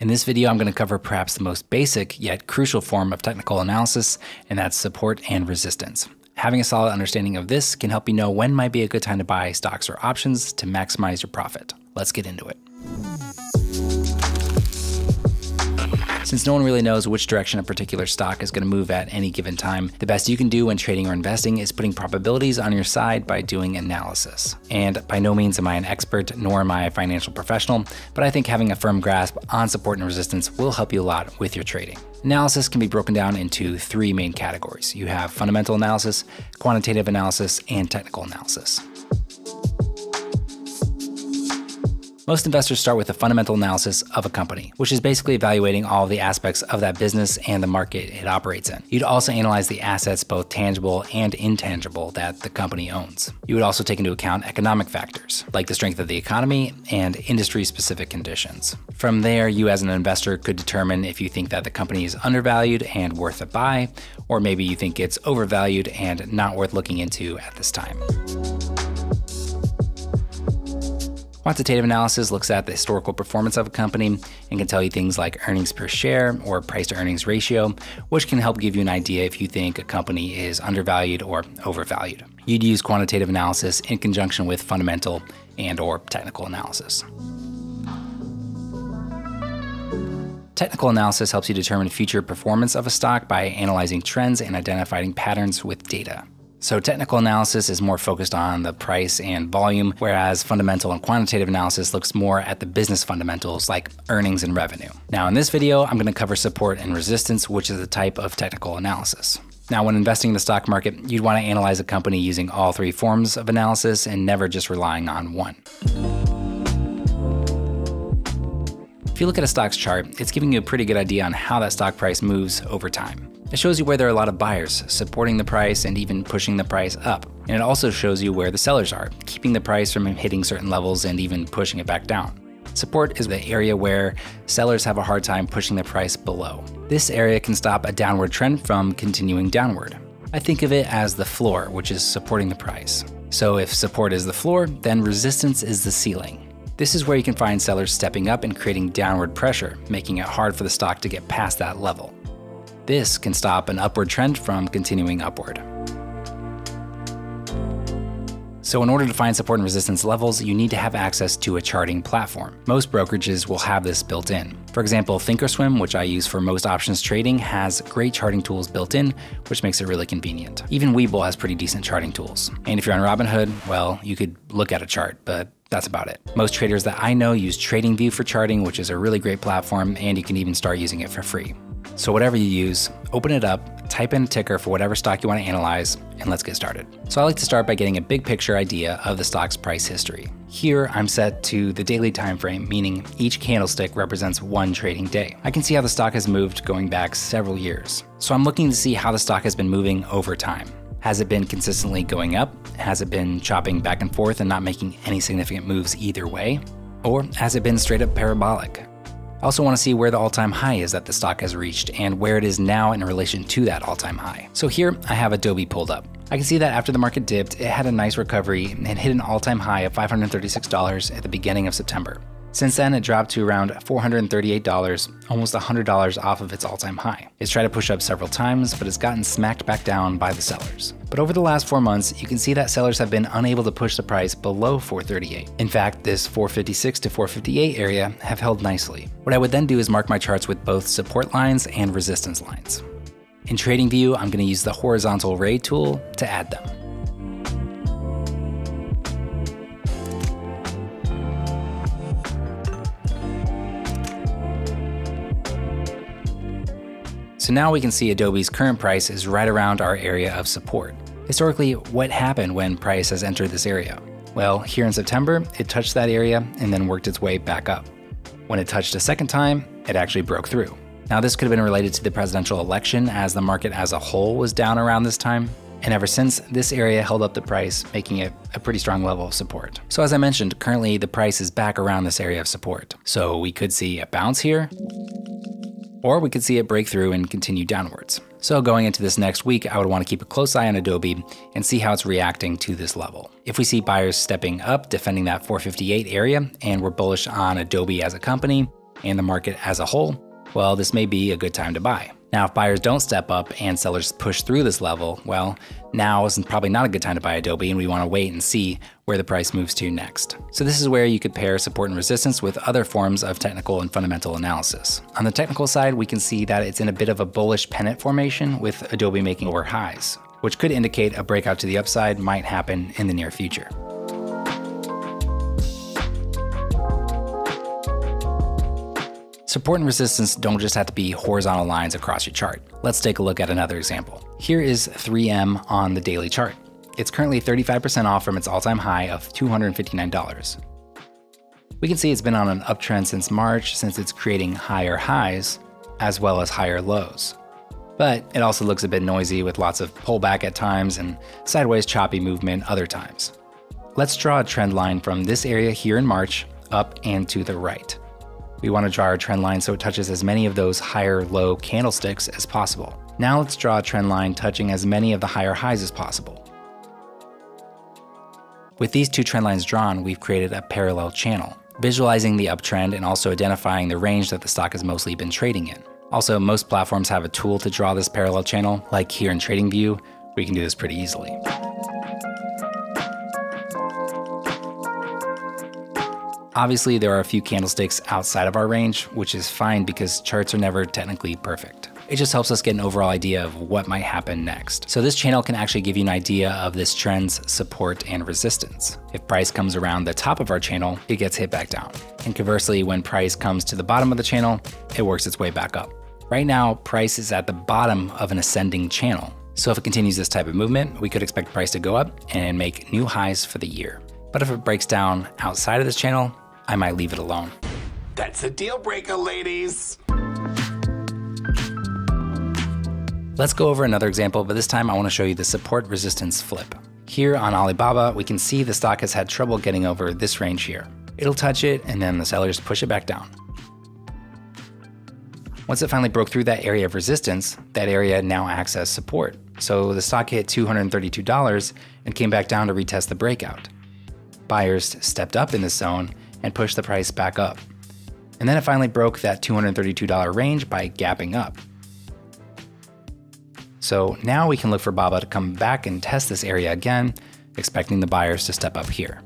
In this video, I'm going to cover perhaps the most basic yet crucial form of technical analysis, and that's support and resistance. Having a solid understanding of this can help you know when might be a good time to buy stocks or options to maximize your profit. Let's get into it. Since no one really knows which direction a particular stock is going to move at any given time, the best you can do when trading or investing is putting probabilities on your side by doing analysis. And by no means am I an expert, nor am I a financial professional, but I think having a firm grasp on support and resistance will help you a lot with your trading. Analysis can be broken down into three main categories. You have fundamental analysis, quantitative analysis, and technical analysis. Most investors start with a fundamental analysis of a company, which is basically evaluating all the aspects of that business and the market it operates in. You'd also analyze the assets, both tangible and intangible, that the company owns. You would also take into account economic factors, like the strength of the economy and industry specific conditions. From there, you as an investor could determine if you think that the company is undervalued and worth a buy, or maybe you think it's overvalued and not worth looking into at this time. Quantitative analysis looks at the historical performance of a company and can tell you things like earnings per share or price to earnings ratio, which can help give you an idea if you think a company is undervalued or overvalued. You'd use quantitative analysis in conjunction with fundamental and or technical analysis. Technical analysis helps you determine future performance of a stock by analyzing trends and identifying patterns with data. So technical analysis is more focused on the price and volume, whereas fundamental and quantitative analysis looks more at the business fundamentals like earnings and revenue. Now in this video, I'm gonna cover support and resistance, which is a type of technical analysis. Now, when investing in the stock market, you'd want to analyze a company using all three forms of analysis and never just relying on one. If you look at a stock's chart, it's giving you a pretty good idea on how that stock price moves over time. It shows you where there are a lot of buyers supporting the price and even pushing the price up. And it also shows you where the sellers are, keeping the price from hitting certain levels and even pushing it back down. Support is the area where sellers have a hard time pushing the price below. This area can stop a downward trend from continuing downward. I think of it as the floor, which is supporting the price. So if support is the floor, then resistance is the ceiling. This is where you can find sellers stepping up and creating downward pressure, making it hard for the stock to get past that level. This can stop an upward trend from continuing upward. So in order to find support and resistance levels, you need to have access to a charting platform. Most brokerages will have this built in. For example, Thinkorswim, which I use for most options trading, has great charting tools built in, which makes it really convenient. Even Webull has pretty decent charting tools. And if you're on Robinhood, well, you could look at a chart, but that's about it. Most traders that I know use TradingView for charting, which is a really great platform, and you can even start using it for free. So whatever you use, open it up, type in a ticker for whatever stock you want to analyze, and let's get started. So I like to start by getting a big picture idea of the stock's price history. Here, I'm set to the daily time frame, meaning each candlestick represents one trading day. I can see how the stock has moved going back several years. So I'm looking to see how the stock has been moving over time. Has it been consistently going up? Has it been chopping back and forth and not making any significant moves either way? Or has it been straight up parabolic? I also want to see where the all-time high is that the stock has reached and where it is now in relation to that all-time high. So here I have Adobe pulled up. I can see that after the market dipped, it had a nice recovery and hit an all-time high of $536 at the beginning of September. Since then, it dropped to around $438, almost $100 off of its all time high. It's tried to push up several times, but it's gotten smacked back down by the sellers. But over the last four months, you can see that sellers have been unable to push the price below 438. In fact, this 456 to 458 area have held nicely. What I would then do is mark my charts with both support lines and resistance lines. In TradingView, I'm going to use the horizontal ray tool to add them. So now we can see Adobe's current price is right around our area of support. Historically, what happened when price has entered this area? Well, here in September, it touched that area and then worked its way back up. When it touched a second time, it actually broke through. Now, this could have been related to the presidential election as the market as a whole was down around this time. And ever since, this area held up the price, making it a pretty strong level of support. So as I mentioned, currently the price is back around this area of support. So we could see a bounce here, or we could see it break through and continue downwards. So going into this next week, I would want to keep a close eye on Adobe and see how it's reacting to this level. If we see buyers stepping up, defending that 458 area, and we're bullish on Adobe as a company, and the market as a whole, well, this may be a good time to buy. Now, if buyers don't step up and sellers push through this level, well, now is probably not a good time to buy Adobe and we want to wait and see where the price moves to next. So this is where you could pair support and resistance with other forms of technical and fundamental analysis. On the technical side, we can see that it's in a bit of a bullish pennant formation with Adobe making lower highs, which could indicate a breakout to the upside might happen in the near future. Support and resistance don't just have to be horizontal lines across your chart. Let's take a look at another example. Here is 3M on the daily chart. It's currently 35% off from its all-time high of $259. We can see it's been on an uptrend since March since it's creating higher highs as well as higher lows. But it also looks a bit noisy with lots of pullback at times and sideways choppy movement other times. Let's draw a trend line from this area here in March up and to the right. We want to draw our trend line so it touches as many of those higher low candlesticks as possible. Now let's draw a trend line touching as many of the higher highs as possible. With these two trend lines drawn, we've created a parallel channel, visualizing the uptrend and also identifying the range that the stock has mostly been trading in. Also, most platforms have a tool to draw this parallel channel, like here in TradingView, we can do this pretty easily. Obviously, there are a few candlesticks outside of our range, which is fine because charts are never technically perfect. It just helps us get an overall idea of what might happen next. So this channel can actually give you an idea of this trend's support and resistance. If price comes around the top of our channel, it gets hit back down. And conversely, when price comes to the bottom of the channel, it works its way back up. Right now, price is at the bottom of an ascending channel. So if it continues this type of movement, we could expect price to go up and make new highs for the year. But if it breaks down outside of this channel, I might leave it alone. That's a deal breaker, ladies. Let's go over another example, but this time I want to show you the support resistance flip. Here on Alibaba, we can see the stock has had trouble getting over this range here. It'll touch it and then the sellers push it back down. Once it finally broke through that area of resistance, that area now acts as support. So the stock hit $232 and came back down to retest the breakout. Buyers stepped up in this zone and pushed the price back up. And then it finally broke that $232 range by gapping up. So now we can look for BABA to come back and test this area again, expecting the buyers to step up here.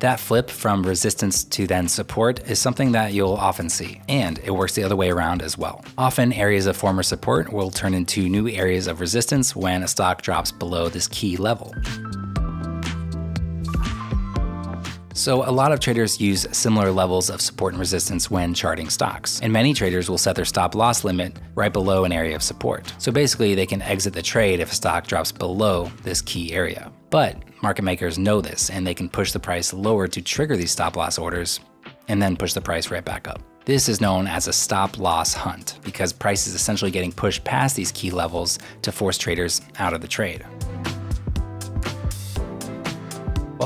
That flip from resistance to then support is something that you'll often see, and it works the other way around as well. Often areas of former support will turn into new areas of resistance when a stock drops below this key level. So a lot of traders use similar levels of support and resistance when charting stocks. And many traders will set their stop loss limit right below an area of support. So basically they can exit the trade if a stock drops below this key area. But market makers know this and they can push the price lower to trigger these stop loss orders and then push the price right back up. This is known as a stop loss hunt because price is essentially getting pushed past these key levels to force traders out of the trade.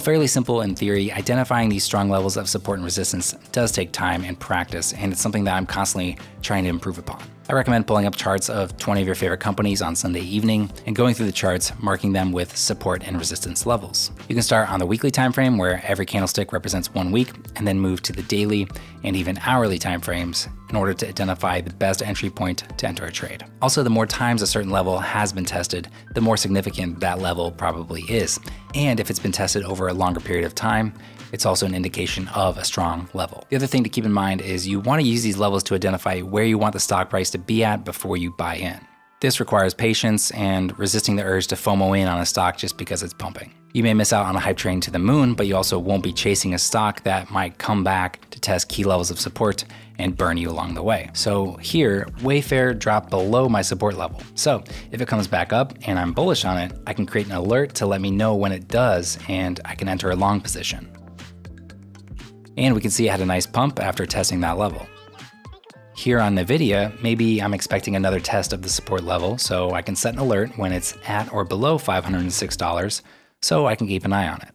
Fairly simple in theory, identifying these strong levels of support and resistance does take time and practice, and it's something that I'm constantly trying to improve upon. I recommend pulling up charts of 20 of your favorite companies on Sunday evening and going through the charts, marking them with support and resistance levels. You can start on the weekly time frame where every candlestick represents one week and then move to the daily and even hourly time frames in order to identify the best entry point to enter a trade. Also, the more times a certain level has been tested, the more significant that level probably is. And if it's been tested over a longer period of time, it's also an indication of a strong level. The other thing to keep in mind is you want to use these levels to identify where you want the stock price to be at before you buy in. This requires patience and resisting the urge to FOMO in on a stock just because it's pumping. You may miss out on a hype train to the moon, but you also won't be chasing a stock that might come back to test key levels of support and burn you along the way. So here, Wayfair dropped below my support level. So if it comes back up and I'm bullish on it, I can create an alert to let me know when it does and I can enter a long position. And we can see it had a nice pump after testing that level. Here on NVIDIA, maybe I'm expecting another test of the support level, so I can set an alert when it's at or below $506, so I can keep an eye on it.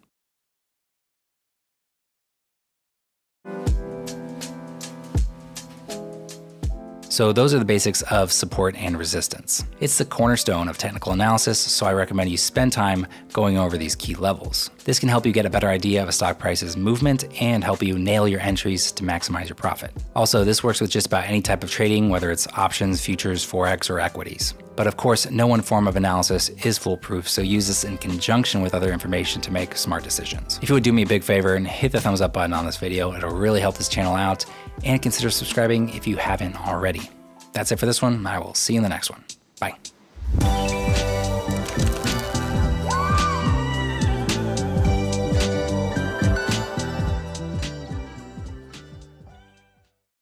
So those are the basics of support and resistance. It's the cornerstone of technical analysis, so I recommend you spend time going over these key levels. This can help you get a better idea of a stock price's movement and help you nail your entries to maximize your profit. Also, this works with just about any type of trading, whether it's options, futures, forex, or equities. But of course, no one form of analysis is foolproof, so use this in conjunction with other information to make smart decisions. If you would do me a big favor and hit the thumbs up button on this video, it'll really help this channel out, and consider subscribing if you haven't already. That's it for this one. I will see you in the next one. Bye.